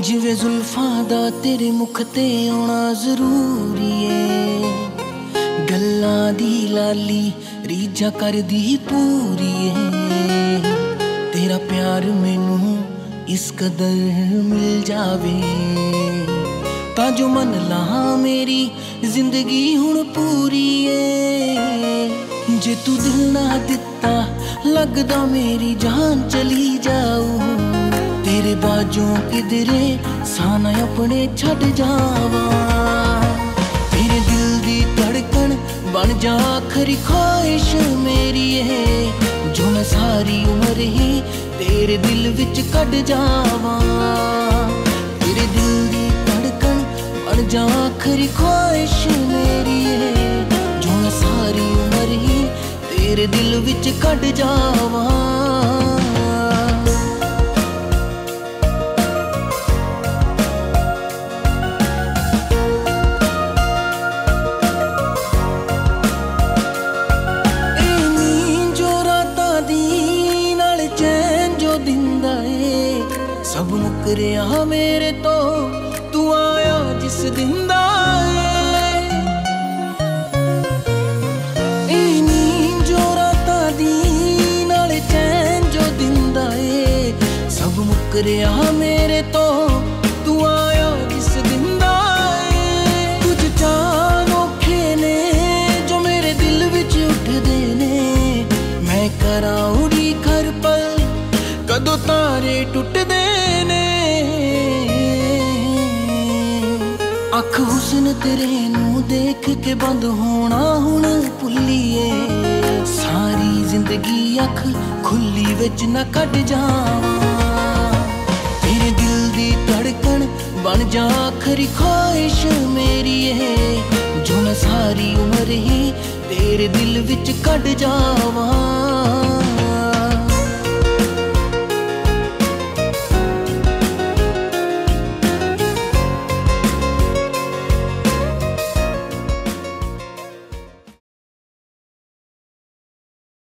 ਮੇਰੇ ਜ਼ੁਲਫਾਂ ਦਾ ਤੇਰੇ ਮੁਖ ਤੇ ਆਉਣਾ ਜ਼ਰੂਰੀ ਏ। ਗੱਲਾਂ ਦੀ ਲਾਲੀ ਰੀਝਾਂ ਕਰਦੀ ਪੂਰੀ ਏ। ਤੇਰਾ ਪਿਆਰ ਮੈਨੂੰ ਇਸ ਕਦਰ ਮਿਲ ਜਾਵੇ। ਤਾਂ ਜੋ ਮਨ ਲਾ ਮੇਰੀ ਜ਼ਿੰਦਗੀ ਹੁਣ ਪੂਰੀ ਏ। ਜੇ ਤੂੰ ਦਿਲ ਨਾ ਦਿੱਤਾ, ਲੱਗਦਾ ਮੇਰੀ ਜਾਨ ਚਲੀ ਜਾ। ਜੋ ਕਿਧਰੇ ਸਾਨ ਆਪਣੇ ਛੱਡ ਜਾਵਾਂ। ਤੇਰੇ ਦਿਲ ਦੀ ਧੜਕਣ ਬਣ ਜਾ ਆਖਰੀ ਖਾਹਿਸ਼ ਮੇਰੀ ਏ ਜੋ ਮੈਂ ਸਾਰੀ ਉਮਰ ਹੀ ਤੇਰੇ ਦਿਲ ਵਿੱਚ ਕੱਢ ਜਾਵਾਂ। ਤੇਰੇ ਦਿਲ ਦੀ ਧੜਕਣ ਬਣ ਜਾ ਆਖਰੀ ਖਾਹਿਸ਼ ਮੇਰੀ ਏ ਜੋ ਮੈਂ ਸਾਰੀ ਉਮਰ ਹੀ ਤੇਰੇ ਦਿਲ ਵਿੱਚ ਕੱਢ ਜਾਵਾਂ। ਸਭ ਮੁਕਰਿਆ ਮੇਰੇ ਤੋਂ, ਤੂੰ ਆਇਆ ਜਿਸ ਦਿਨ ਦਾ ਦਿੰਦਾ ਏ ਸਭ ਮੁਕਰਿਆ ਮੇਰੇ ਤੋਂ, ਤੂੰ ਆਇਆ ਜਿਸ ਦਿਨ ਦਾ ਏ। ਕੁਝ ਚਾਹ ਔਖੇ ਨੇ, ਜੋ ਮੇਰੇ ਦਿਲ ਵਿੱਚ ਉੱਠਦੇ ਨੇ। ਮੈਂ ਕਰਾਂ ਉਡੀ ਕਰ ਪਲ, ਕਦੋਂ ਤਾਰੇ ਟੁੱਟਦੇ ਅੱਖ ਹੁਸਨ ਤੇਰੇ ਨੂੰ ਦੇਖ ਕੇ ਬੰਦ ਹੋਣਾ ਹੁਣ ਭੁੱਲੀਏ। ਸਾਰੀ ਜ਼ਿੰਦਗੀ ਅੱਖ ਖੁੱਲੀ ਵਿੱਚ ਨਾ ਕੱਢ ਜਾਵਾਂ। ਤੇਰੇ ਦਿਲ ਦੀ ਧੜਕਣ ਬਣ ਜਾ ਆਖਰੀ ਖਾਹਿਸ਼ ਮੇਰੀ ਏ। ਜੋ ਮੈਂ ਸਾਰੀ ਉਮਰ ਹੀ ਤੇਰੇ ਦਿਲ ਵਿੱਚ ਕੱਢ ਜਾਵਾਂ।